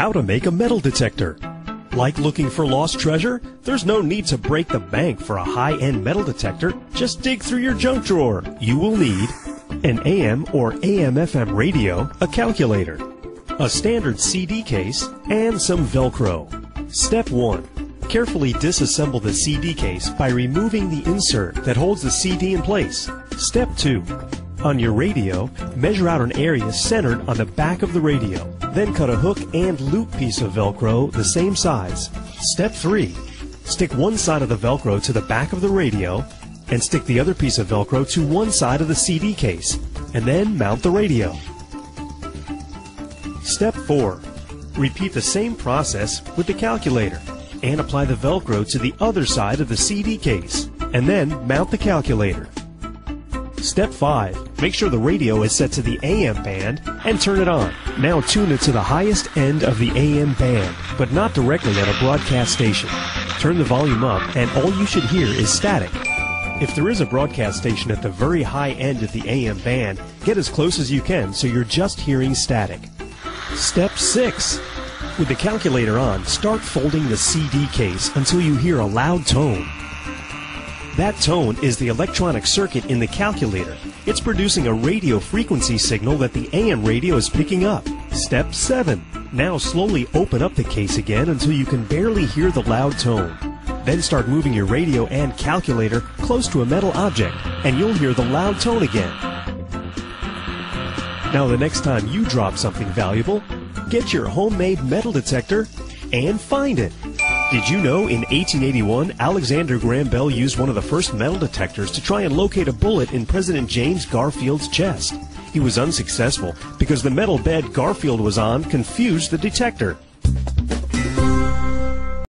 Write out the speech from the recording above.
how to make a metal detector. Like looking for lost treasure? There's no need to break the bank for a high-end metal detector. Just dig through your junk drawer. You will need an AM or AM-FM radio, a calculator, a standard CD case, and some Velcro. Step 1. Carefully disassemble the CD case by removing the insert that holds the CD in place. Step 2. On your radio, measure out an area centered on the back of the radio. Then cut a hook and loop piece of Velcro the same size. Step 3. Stick one side of the Velcro to the back of the radio and stick the other piece of Velcro to one side of the CD case and then mount the radio. Step 4. Repeat the same process with the calculator and apply the Velcro to the other side of the CD case and then mount the calculator. Step 5. Make sure the radio is set to the AM band and turn it on. Now tune it to the highest end of the AM band, but not directly at a broadcast station. Turn the volume up and all you should hear is static. If there is a broadcast station at the very high end of the AM band, get as close as you can so you're just hearing static. Step 6. With the calculator on, start folding the CD case until you hear a loud tone. That tone is the electronic circuit in the calculator. It's producing a radio frequency signal that the AM radio is picking up. Step 7. Now slowly open up the case again until you can barely hear the loud tone. Then start moving your radio and calculator close to a metal object and you'll hear the loud tone again. Now the next time you drop something valuable, get your homemade metal detector and find it. Did you know in 1881 Alexander Graham Bell used one of the first metal detectors to try and locate a bullet in President James Garfield's chest? He was unsuccessful because the metal bed Garfield was on confused the detector.